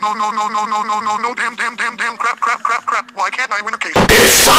No, no, no, no, no, no, no, no, damn, damn, damn, damn, crap, crap, crap, crap. Why can't I win a case? It's time!